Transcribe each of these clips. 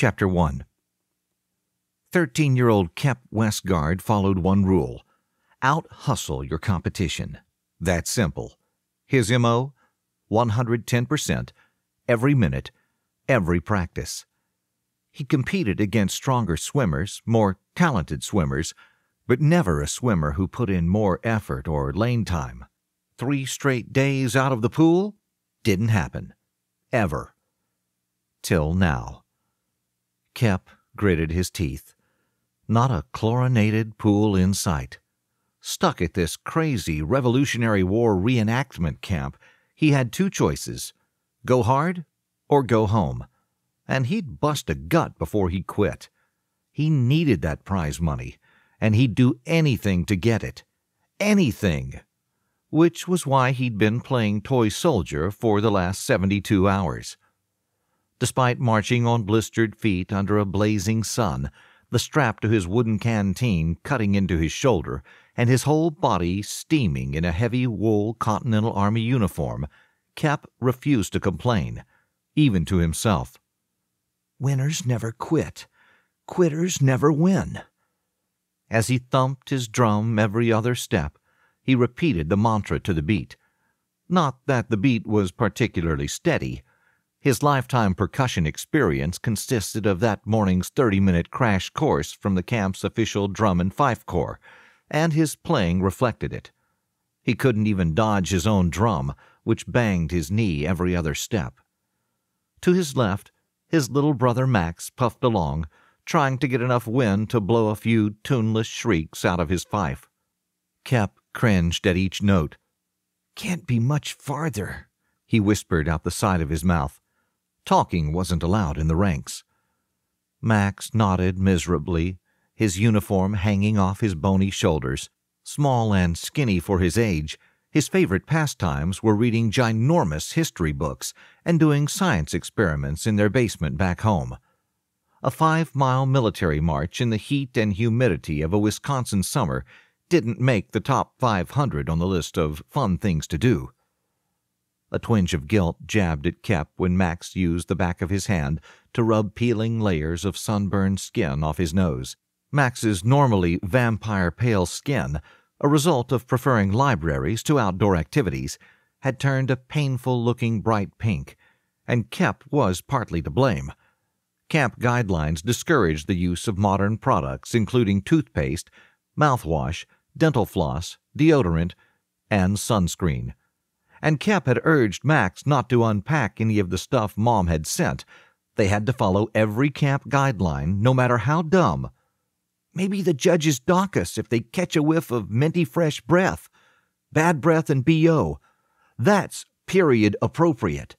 Chapter 1 13 year old Kep Westguard followed one rule out hustle your competition. That's simple. His MO 110%, every minute, every practice. He competed against stronger swimmers, more talented swimmers, but never a swimmer who put in more effort or lane time. Three straight days out of the pool? Didn't happen. Ever. Till now. Kep gritted his teeth. Not a chlorinated pool in sight. Stuck at this crazy Revolutionary War reenactment camp, he had two choices go hard or go home. And he'd bust a gut before he quit. He needed that prize money, and he'd do anything to get it. Anything! Which was why he'd been playing toy soldier for the last 72 hours. Despite marching on blistered feet under a blazing sun, the strap to his wooden canteen cutting into his shoulder, and his whole body steaming in a heavy wool Continental Army uniform, Kep refused to complain, even to himself. Winners never quit. Quitters never win. As he thumped his drum every other step, he repeated the mantra to the beat. Not that the beat was particularly steady, his lifetime percussion experience consisted of that morning's 30 minute crash course from the camp's official drum and fife corps, and his playing reflected it. He couldn't even dodge his own drum, which banged his knee every other step. To his left, his little brother Max puffed along, trying to get enough wind to blow a few tuneless shrieks out of his fife. Kep cringed at each note. Can't be much farther, he whispered out the side of his mouth. Talking wasn't allowed in the ranks. Max nodded miserably, his uniform hanging off his bony shoulders. Small and skinny for his age, his favorite pastimes were reading ginormous history books and doing science experiments in their basement back home. A five mile military march in the heat and humidity of a Wisconsin summer didn't make the top 500 on the list of fun things to do. A twinge of guilt jabbed at Kep when Max used the back of his hand to rub peeling layers of sunburned skin off his nose. Max's normally vampire pale skin, a result of preferring libraries to outdoor activities, had turned a painful looking bright pink, and Kep was partly to blame. Camp guidelines discouraged the use of modern products including toothpaste, mouthwash, dental floss, deodorant, and sunscreen and Kep had urged Max not to unpack any of the stuff Mom had sent. They had to follow every camp guideline, no matter how dumb. Maybe the judges dock us if they catch a whiff of minty fresh breath. Bad breath and BO. That's period appropriate.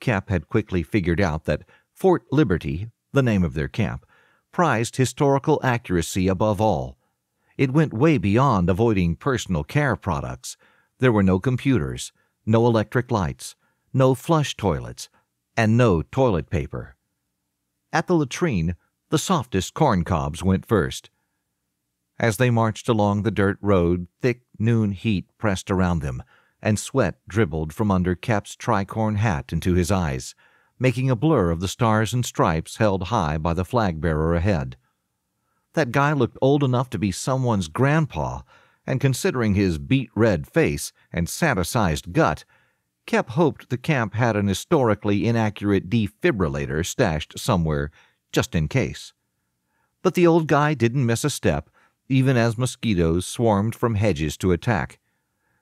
Kep had quickly figured out that Fort Liberty, the name of their camp, prized historical accuracy above all. It went way beyond avoiding personal care products. There were no computers, no electric lights, no flush toilets, and no toilet paper. At the latrine, the softest corn cobs went first. As they marched along the dirt road, thick noon heat pressed around them, and sweat dribbled from under Kep's tricorn hat into his eyes, making a blur of the stars and stripes held high by the flag bearer ahead. That guy looked old enough to be someone's grandpa, and considering his beet red face and Santa gut, Kep hoped the camp had an historically inaccurate defibrillator stashed somewhere just in case. But the old guy didn't miss a step, even as mosquitoes swarmed from hedges to attack.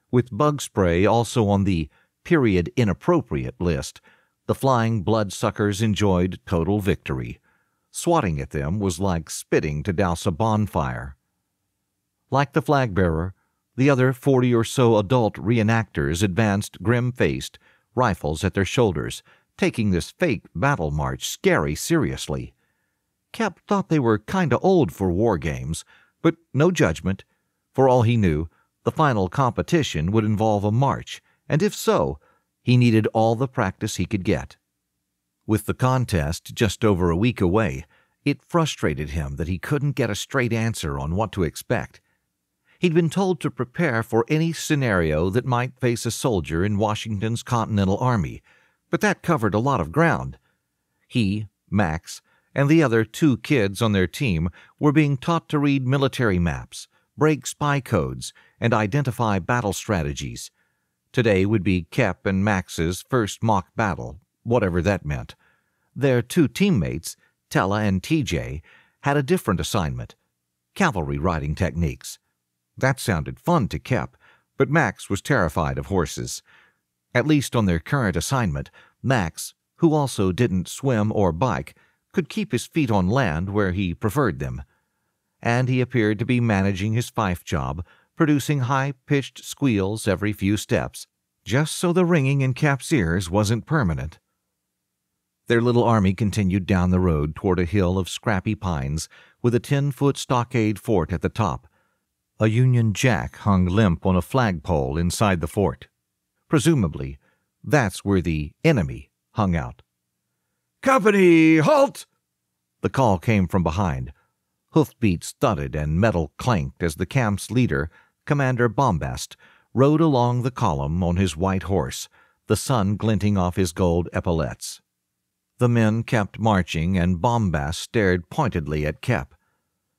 With bug spray also on the period inappropriate list, the flying bloodsuckers enjoyed total victory. Swatting at them was like spitting to douse a bonfire. Like the flag bearer, the other forty or so adult reenactors advanced grim faced, rifles at their shoulders, taking this fake battle march scary seriously. Kep thought they were kinda old for war games, but no judgment. For all he knew, the final competition would involve a march, and if so, he needed all the practice he could get. With the contest just over a week away, it frustrated him that he couldn't get a straight answer on what to expect. He'd been told to prepare for any scenario that might face a soldier in Washington's Continental Army, but that covered a lot of ground. He, Max, and the other two kids on their team were being taught to read military maps, break spy codes, and identify battle strategies. Today would be Kep and Max's first mock battle, whatever that meant. Their two teammates, Tella and TJ, had a different assignment cavalry riding techniques. That sounded fun to Kep, but Max was terrified of horses. At least on their current assignment, Max, who also didn't swim or bike, could keep his feet on land where he preferred them. And he appeared to be managing his fife job, producing high pitched squeals every few steps, just so the ringing in Kep's ears wasn't permanent. Their little army continued down the road toward a hill of scrappy pines with a ten foot stockade fort at the top. A Union Jack hung limp on a flagpole inside the fort. Presumably, that's where the enemy hung out. Company, halt! The call came from behind. Hoofbeats thudded and metal clanked as the camp's leader, Commander Bombast, rode along the column on his white horse, the sun glinting off his gold epaulets. The men kept marching, and Bombast stared pointedly at Kep.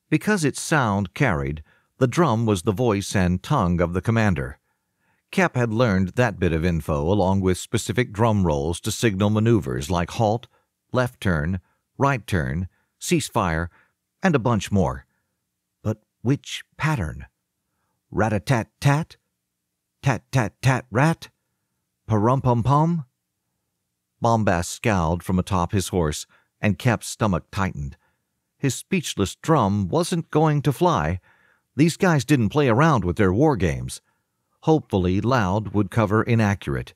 Because its sound carried, the drum was the voice and tongue of the commander. Kep had learned that bit of info along with specific drum rolls to signal maneuvers like halt, left turn, right turn, ceasefire, and a bunch more. But which pattern? Rat a tat tat? Tat tat tat rat? Parum pum pum? Bombast scowled from atop his horse, and Kep's stomach tightened. His speechless drum wasn't going to fly. These guys didn't play around with their war games. Hopefully, loud would cover inaccurate.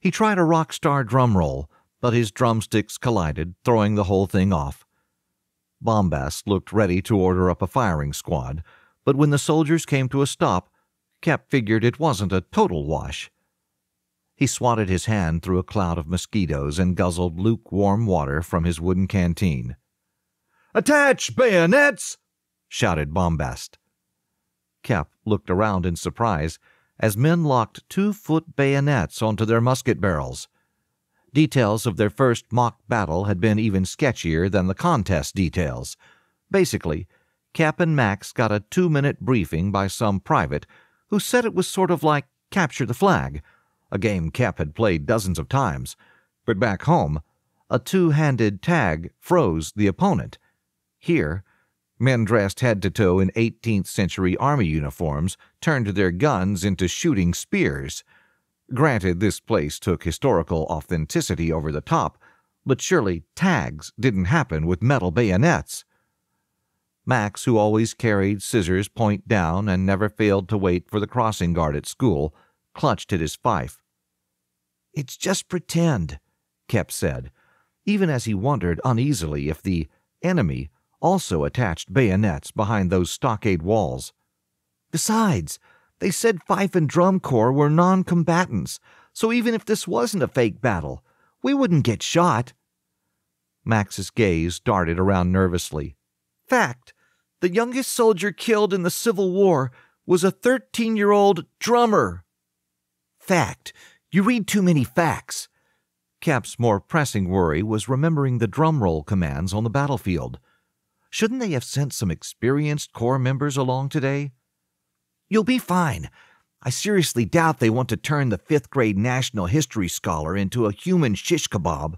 He tried a rock star drum roll, but his drumsticks collided, throwing the whole thing off. Bombast looked ready to order up a firing squad, but when the soldiers came to a stop, Kep figured it wasn't a total wash. He swatted his hand through a cloud of mosquitoes and guzzled lukewarm water from his wooden canteen. Attach bayonets! shouted Bombast. Kep looked around in surprise as men locked two foot bayonets onto their musket barrels. Details of their first mock battle had been even sketchier than the contest details. Basically, Kep and Max got a two minute briefing by some private who said it was sort of like capture the flag a game Kep had played dozens of times, but back home, a two handed tag froze the opponent. Here, men dressed head to toe in 18th century army uniforms turned their guns into shooting spears. Granted, this place took historical authenticity over the top, but surely tags didn't happen with metal bayonets. Max, who always carried scissors point down and never failed to wait for the crossing guard at school, clutched at his fife. It's just pretend, Kep said, even as he wondered uneasily if the enemy also attached bayonets behind those stockade walls. Besides, they said Fife and Drum Corps were non combatants, so even if this wasn't a fake battle, we wouldn't get shot. Max's gaze darted around nervously. Fact the youngest soldier killed in the Civil War was a 13 year old drummer. Fact you read too many facts. Kep's more pressing worry was remembering the drum roll commands on the battlefield. Shouldn't they have sent some experienced Corps members along today? You'll be fine. I seriously doubt they want to turn the fifth grade national history scholar into a human shish kebab.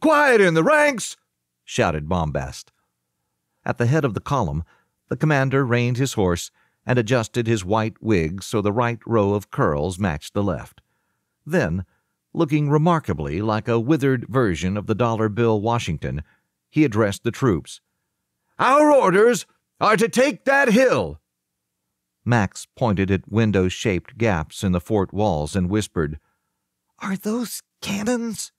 Quiet in the ranks! shouted Bombast. At the head of the column, the commander reined his horse and adjusted his white wig so the right row of curls matched the left. Then, looking remarkably like a withered version of the dollar bill Washington, he addressed the troops. Our orders are to take that hill. Max pointed at window shaped gaps in the fort walls and whispered, Are those cannons?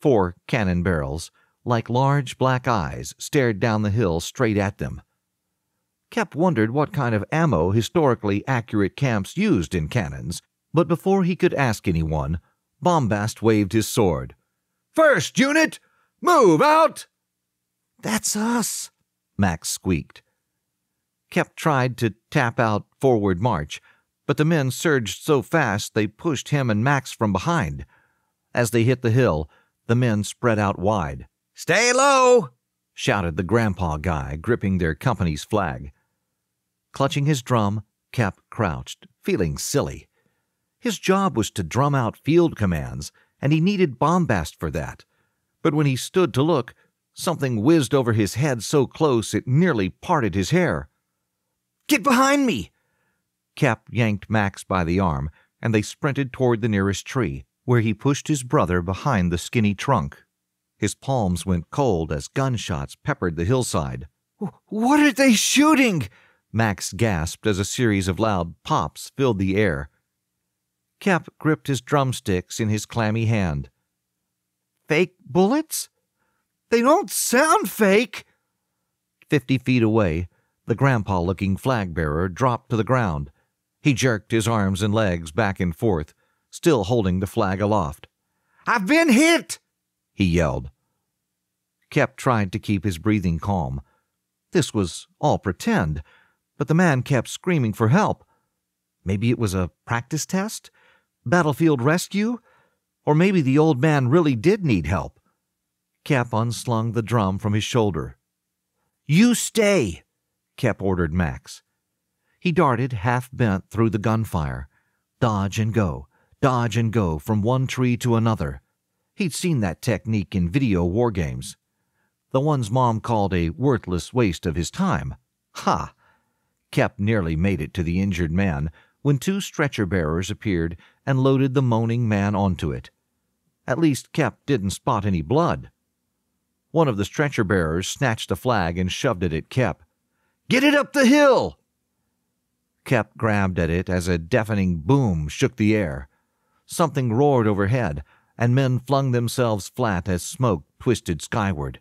Four cannon barrels, like large black eyes, stared down the hill straight at them. Kep wondered what kind of ammo historically accurate camps used in cannons, but before he could ask anyone, Bombast waved his sword. First unit, move out! That's us, Max squeaked. Kep tried to tap out forward march, but the men surged so fast they pushed him and Max from behind. As they hit the hill, the men spread out wide, Stay low! shouted the grandpa guy, gripping their company's flag. Clutching his drum, Kep crouched, feeling silly. His job was to drum out field commands, and he needed bombast for that. But when he stood to look, something whizzed over his head so close it nearly parted his hair. Get behind me! Kep yanked Max by the arm, and they sprinted toward the nearest tree, where he pushed his brother behind the skinny trunk. His palms went cold as gunshots peppered the hillside. What are they shooting? Max gasped as a series of loud pops filled the air. Kep gripped his drumsticks in his clammy hand. Fake bullets? They don't sound fake. Fifty feet away, the grandpa looking flag bearer dropped to the ground. He jerked his arms and legs back and forth, still holding the flag aloft. I've been hit! he yelled. Kep tried to keep his breathing calm. This was all pretend, but the man kept screaming for help. Maybe it was a practice test? Battlefield rescue? Or maybe the old man really did need help. Kep unslung the drum from his shoulder. You stay, Kep ordered Max. He darted half bent through the gunfire. Dodge and go, dodge and go from one tree to another. He'd seen that technique in video war games. The ones Mom called a worthless waste of his time. Ha! Kep nearly made it to the injured man when two stretcher bearers appeared and loaded the moaning man onto it. At least Kep didn't spot any blood. One of the stretcher bearers snatched a flag and shoved it at Kep. Get it up the hill! Kep grabbed at it as a deafening boom shook the air. Something roared overhead, and men flung themselves flat as smoke twisted skyward.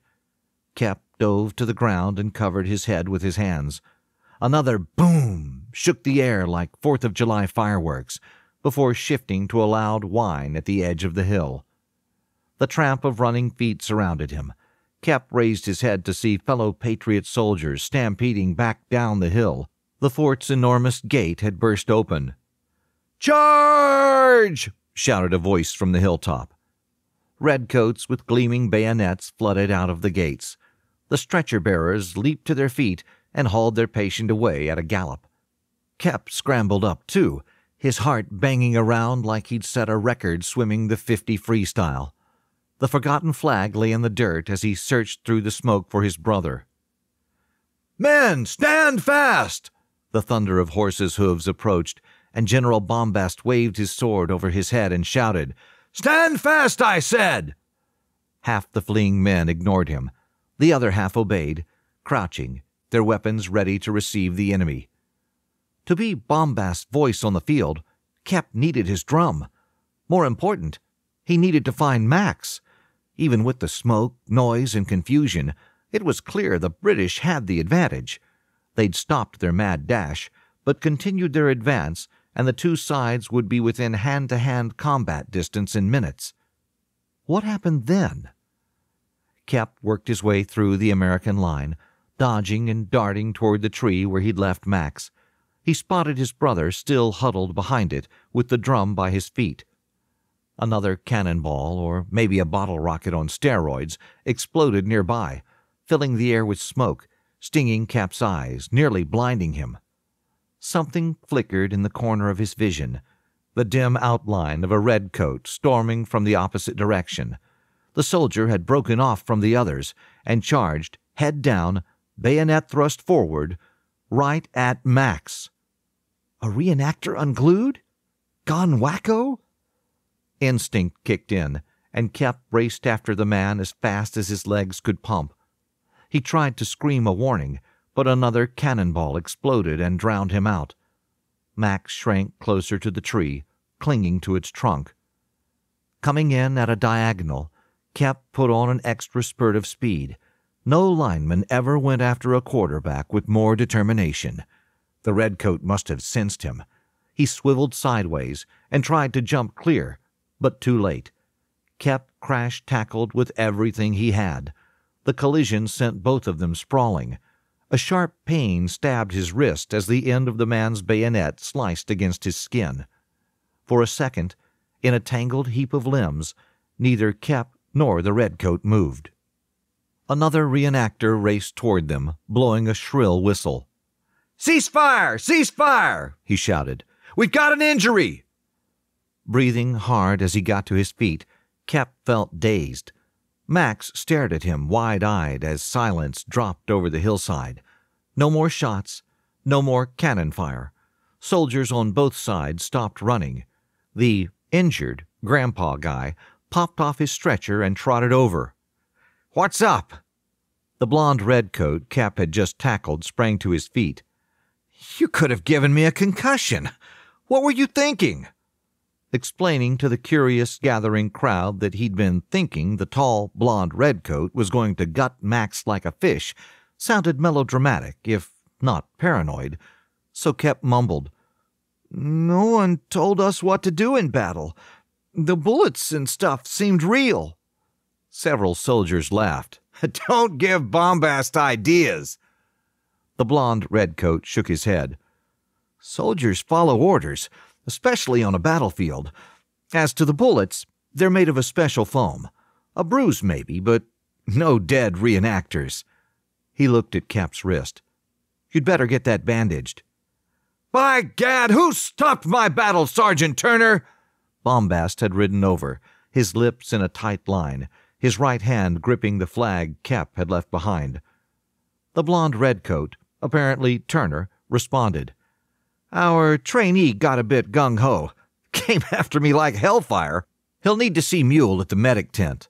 Kep dove to the ground and covered his head with his hands. Another boom shook the air like Fourth of July fireworks before shifting to a loud whine at the edge of the hill. The tramp of running feet surrounded him. Kep raised his head to see fellow Patriot soldiers stampeding back down the hill. The fort's enormous gate had burst open. Charge! shouted a voice from the hilltop. Redcoats with gleaming bayonets flooded out of the gates. The stretcher bearers leaped to their feet and hauled their patient away at a gallop. Kep scrambled up, too, his heart banging around like he'd set a record swimming the 50 freestyle. The forgotten flag lay in the dirt as he searched through the smoke for his brother. Men, stand fast! The thunder of horses' hooves approached, and General Bombast waved his sword over his head and shouted, Stand fast, I said! Half the fleeing men ignored him. The other half obeyed, crouching, their weapons ready to receive the enemy. To be Bombast's voice on the field, Kep needed his drum. More important, he needed to find Max. Even with the smoke, noise, and confusion, it was clear the British had the advantage. They'd stopped their mad dash, but continued their advance and the two sides would be within hand to hand combat distance in minutes. What happened then? Kep worked his way through the American line, dodging and darting toward the tree where he'd left Max. He spotted his brother still huddled behind it, with the drum by his feet. Another cannonball, or maybe a bottle rocket on steroids, exploded nearby, filling the air with smoke, stinging Kep's eyes, nearly blinding him. Something flickered in the corner of his vision the dim outline of a redcoat storming from the opposite direction. The soldier had broken off from the others and charged, head down, bayonet thrust forward, right at Max. A reenactor unglued? Gone wacko? Instinct kicked in, and Kep raced after the man as fast as his legs could pump. He tried to scream a warning, but another cannonball exploded and drowned him out. Max shrank closer to the tree, clinging to its trunk. Coming in at a diagonal, Kep put on an extra spurt of speed. No lineman ever went after a quarterback with more determination. The redcoat must have sensed him. He swiveled sideways and tried to jump clear, but too late. Kep crash tackled with everything he had. The collision sent both of them sprawling. A sharp pain stabbed his wrist as the end of the man's bayonet sliced against his skin. For a second, in a tangled heap of limbs, neither Kep nor the redcoat moved. Another reenactor raced toward them, blowing a shrill whistle. Cease fire! Cease fire! he shouted. We've got an injury! Breathing hard as he got to his feet, Kep felt dazed. Max stared at him wide eyed as silence dropped over the hillside. No more shots, no more cannon fire. Soldiers on both sides stopped running. The injured grandpa guy popped off his stretcher and trotted over. What's up? The blond redcoat Kep had just tackled sprang to his feet. You could have given me a concussion. What were you thinking? Explaining to the curious gathering crowd that he'd been thinking the tall, blond redcoat was going to gut Max like a fish sounded melodramatic, if not paranoid, so Kep mumbled. No one told us what to do in battle. The bullets and stuff seemed real. Several soldiers laughed. Don't give bombast ideas. The blond redcoat shook his head. Soldiers follow orders, especially on a battlefield. As to the bullets, they're made of a special foam. A bruise, maybe, but no dead reenactors. He looked at Kep's wrist. You'd better get that bandaged. By gad, who stopped my battle, Sergeant Turner? Bombast had ridden over, his lips in a tight line, his right hand gripping the flag Kep had left behind. The blond redcoat, apparently Turner, responded. Our trainee got a bit gung ho. Came after me like hellfire. He'll need to see Mule at the medic tent.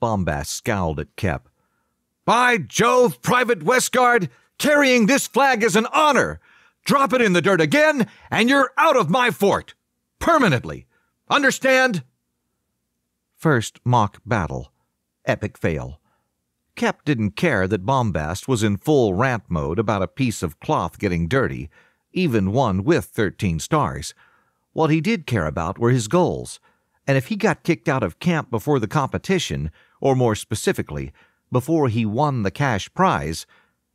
Bombast scowled at Kep. By Jove, Private Westguard, carrying this flag is an honor. Drop it in the dirt again, and you're out of my fort. Permanently. Understand? First mock battle. Epic fail. Kep didn't care that Bombast was in full rant mode about a piece of cloth getting dirty, even one with 13 stars. What he did care about were his goals, and if he got kicked out of camp before the competition, or more specifically, before he won the cash prize,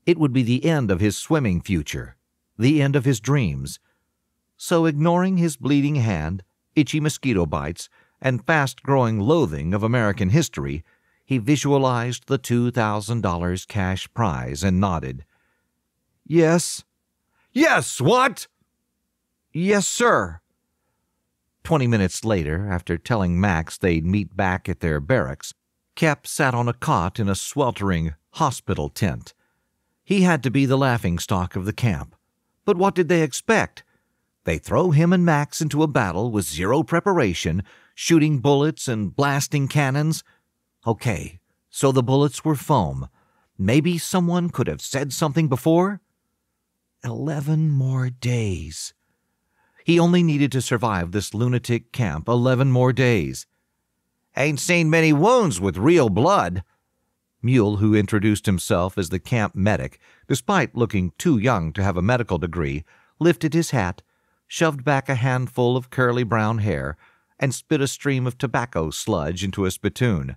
it would be the end of his swimming future, the end of his dreams. So, ignoring his bleeding hand, itchy mosquito bites, and fast growing loathing of American history, he visualized the $2,000 cash prize and nodded. Yes. Yes, what? Yes, sir. Twenty minutes later, after telling Max they'd meet back at their barracks, Kep sat on a cot in a sweltering hospital tent. He had to be the laughing stock of the camp. But what did they expect? They throw him and Max into a battle with zero preparation, shooting bullets and blasting cannons. Okay, so the bullets were foam. Maybe someone could have said something before? Eleven more days. He only needed to survive this lunatic camp eleven more days. Ain't seen many wounds with real blood. Mule, who introduced himself as the camp medic, despite looking too young to have a medical degree, lifted his hat shoved back a handful of curly brown hair, and spit a stream of tobacco sludge into a spittoon.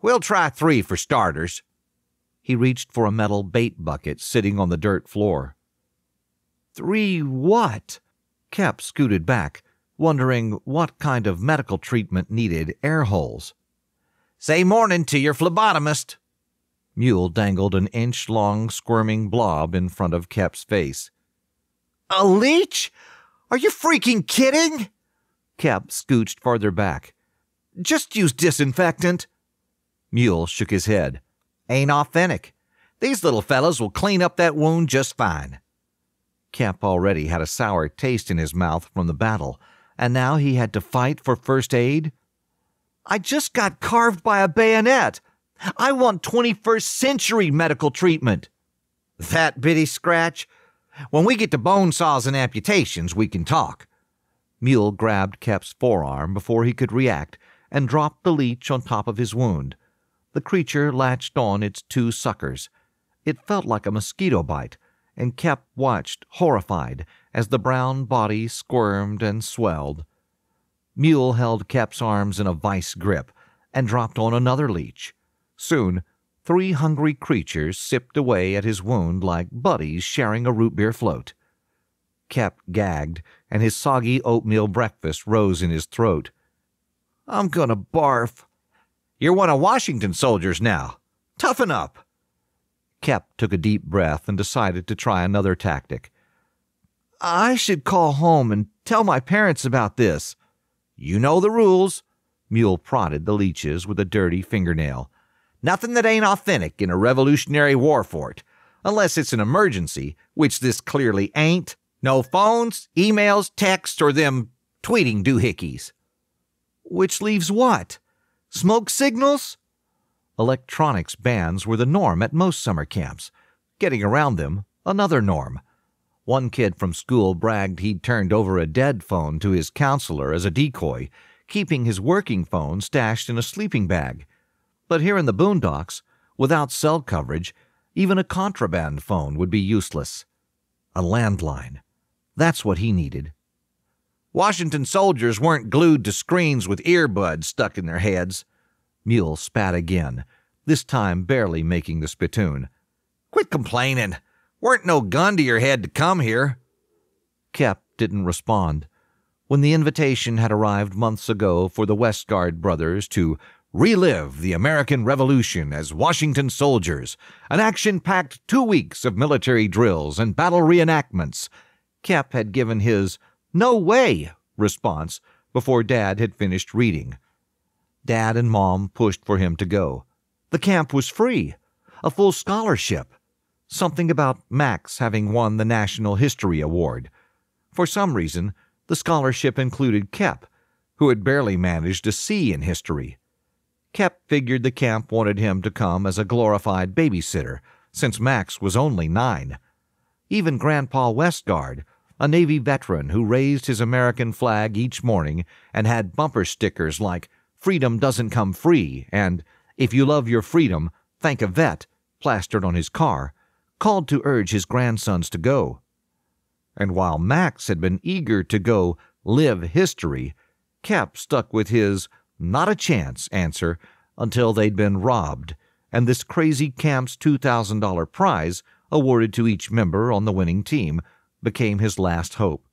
We'll try three for starters. He reached for a metal bait bucket sitting on the dirt floor. Three what? Kep scooted back, wondering what kind of medical treatment needed air holes. Say morning to your phlebotomist. Mule dangled an inch long squirming blob in front of Kep's face. A leech? Are you freaking kidding? Kep scooched farther back. Just use disinfectant. Mule shook his head. Ain't authentic. These little fellows will clean up that wound just fine. Kep already had a sour taste in his mouth from the battle, and now he had to fight for first aid? I just got carved by a bayonet. I want 21st century medical treatment. That bitty scratch? When we get to bone saws and amputations, we can talk. Mule grabbed Kep's forearm before he could react and dropped the leech on top of his wound. The creature latched on its two suckers. It felt like a mosquito bite, and Kep watched, horrified, as the brown body squirmed and swelled. Mule held Kep's arms in a vice grip and dropped on another leech. Soon, Three hungry creatures sipped away at his wound like buddies sharing a root beer float. Kep gagged, and his soggy oatmeal breakfast rose in his throat. I'm gonna barf. You're one of Washington's soldiers now. Toughen up. Kep took a deep breath and decided to try another tactic. I should call home and tell my parents about this. You know the rules. Mule prodded the leeches with a dirty fingernail. Nothing that ain't authentic in a Revolutionary War fort, unless it's an emergency, which this clearly ain't. No phones, emails, texts, or them tweeting doohickeys. Which leaves what? Smoke signals? Electronics bans were the norm at most summer camps. Getting around them, another norm. One kid from school bragged he'd turned over a dead phone to his counselor as a decoy, keeping his working phone stashed in a sleeping bag. But here in the boondocks, without cell coverage, even a contraband phone would be useless. A landline. That's what he needed. Washington soldiers weren't glued to screens with earbuds stuck in their heads. Mule spat again, this time barely making the spittoon. Quit complaining. Weren't no gun to your head to come here. Kep didn't respond. When the invitation had arrived months ago for the Westguard brothers to relive the American Revolution as Washington soldiers, an action packed two weeks of military drills and battle reenactments, Kep had given his no way response before Dad had finished reading. Dad and Mom pushed for him to go. The camp was free, a full scholarship. Something about Max having won the National History Award. For some reason, the scholarship included Kep, who had barely managed a C in history. Kep figured the camp wanted him to come as a glorified babysitter, since Max was only nine. Even Grandpa Westguard, a Navy veteran who raised his American flag each morning and had bumper stickers like Freedom doesn't come free and If you love your freedom, thank a vet plastered on his car, called to urge his grandsons to go. And while Max had been eager to go live history, Kep stuck with his not a chance answer until they'd been robbed, and this crazy camp's $2,000 prize, awarded to each member on the winning team, became his last hope.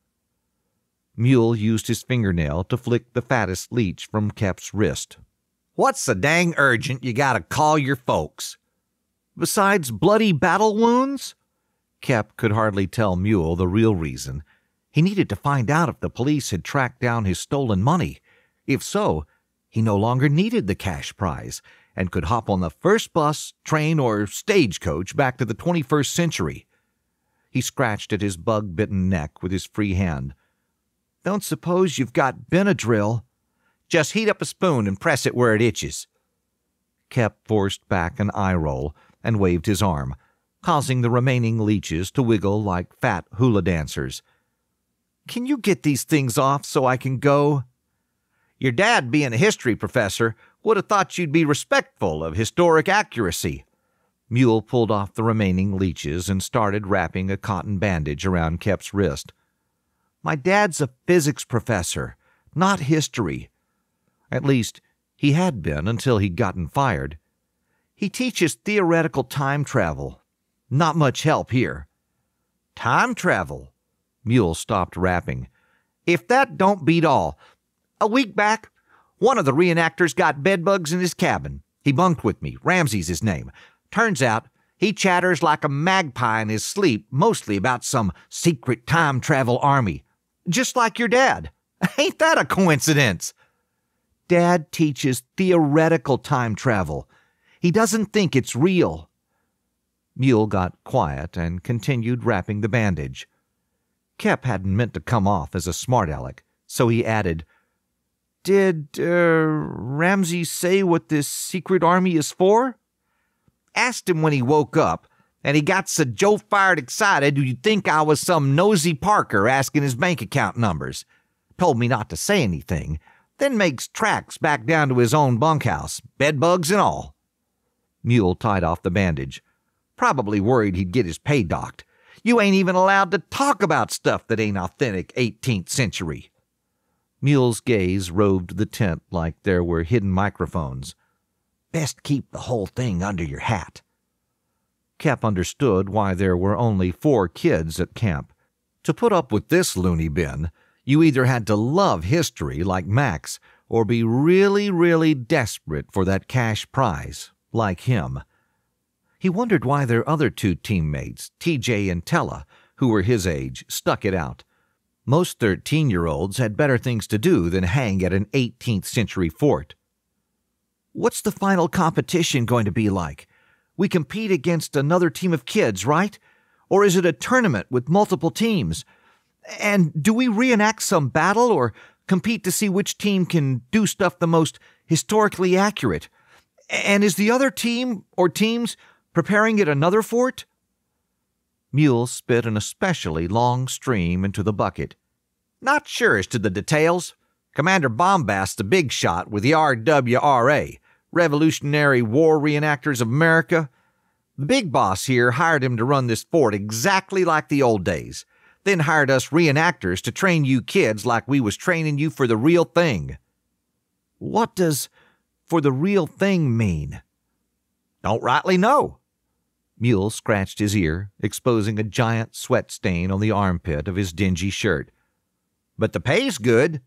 Mule used his fingernail to flick the fattest leech from Kep's wrist. What's so dang urgent you gotta call your folks? Besides bloody battle wounds? Kep could hardly tell Mule the real reason. He needed to find out if the police had tracked down his stolen money. If so, he no longer needed the cash prize and could hop on the first bus, train, or stagecoach back to the 21st century. He scratched at his bug bitten neck with his free hand. Don't suppose you've got Benadryl? Just heat up a spoon and press it where it itches. Kep forced back an eye roll and waved his arm, causing the remaining leeches to wiggle like fat hula dancers. Can you get these things off so I can go? Your dad, being a history professor, would have thought you'd be respectful of historic accuracy. Mule pulled off the remaining leeches and started wrapping a cotton bandage around Kep's wrist. My dad's a physics professor, not history. At least, he had been until he'd gotten fired. He teaches theoretical time travel. Not much help here. Time travel? Mule stopped wrapping. If that don't beat all. A week back, one of the reenactors got bedbugs in his cabin. He bunked with me. Ramsey's his name. Turns out he chatters like a magpie in his sleep, mostly about some secret time travel army. Just like your dad. Ain't that a coincidence? Dad teaches theoretical time travel. He doesn't think it's real. Mule got quiet and continued wrapping the bandage. Kep hadn't meant to come off as a smart aleck, so he added, Did, uh, Ramsey say what this secret army is for? Asked him when he woke up, and he got so Joe fired excited Do you'd think I was some nosy Parker asking his bank account numbers. Told me not to say anything, then makes tracks back down to his own bunkhouse, bedbugs and all. Mule tied off the bandage. Probably worried he'd get his pay docked. You ain't even allowed to talk about stuff that ain't authentic 18th century. Mule's gaze roved the tent like there were hidden microphones. Best keep the whole thing under your hat. Kep understood why there were only four kids at camp. To put up with this loony bin, you either had to love history like Max or be really, really desperate for that cash prize like him. He wondered why their other two teammates, TJ and Tella, who were his age, stuck it out. Most 13 year olds had better things to do than hang at an 18th century fort. What's the final competition going to be like? We compete against another team of kids, right? Or is it a tournament with multiple teams? And do we reenact some battle or compete to see which team can do stuff the most historically accurate? And is the other team or teams preparing at another fort? Mule spit an especially long stream into the bucket. Not sure as to the details. Commander Bombast, the big shot with the RWRA, Revolutionary War Reenactors of America. The big boss here hired him to run this fort exactly like the old days, then hired us reenactors to train you kids like we was training you for the real thing. What does for the real thing mean? Don't rightly know. Mule scratched his ear, exposing a giant sweat stain on the armpit of his dingy shirt. But the pay's good.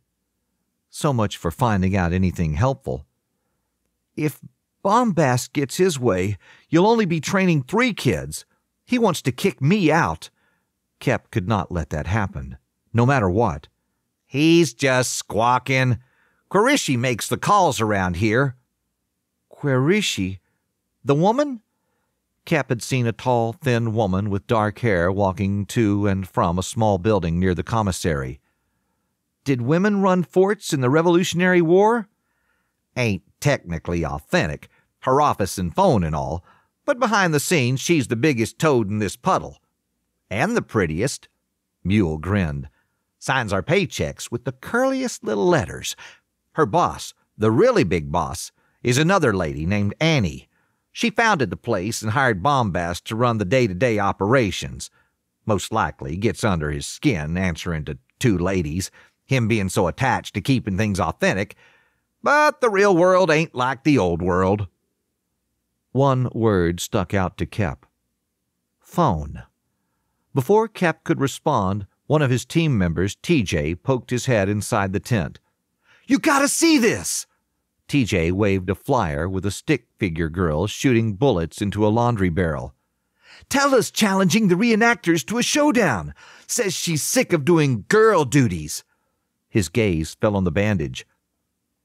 So much for finding out anything helpful. If Bombast gets his way, you'll only be training three kids. He wants to kick me out. Kep could not let that happen, no matter what. He's just squawking. Quirishi makes the calls around here. Quirishi? The woman? Kep had seen a tall, thin woman with dark hair walking to and from a small building near the commissary. Did women run forts in the Revolutionary War? Ain't technically authentic, her office and phone and all, but behind the scenes she's the biggest toad in this puddle. And the prettiest. Mule grinned. Signs our paychecks with the curliest little letters. Her boss, the really big boss, is another lady named Annie. She founded the place and hired Bombast to run the day to day operations. Most likely gets under his skin answering to two ladies, him being so attached to keeping things authentic. But the real world ain't like the old world. One word stuck out to Kep phone. Before Kep could respond, one of his team members, TJ, poked his head inside the tent. You gotta see this! TJ waved a flyer with a stick figure girl shooting bullets into a laundry barrel. Tella's challenging the reenactors to a showdown. Says she's sick of doing girl duties. His gaze fell on the bandage.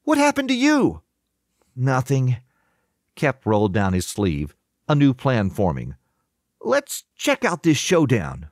What happened to you? Nothing. Kep rolled down his sleeve, a new plan forming. Let's check out this showdown.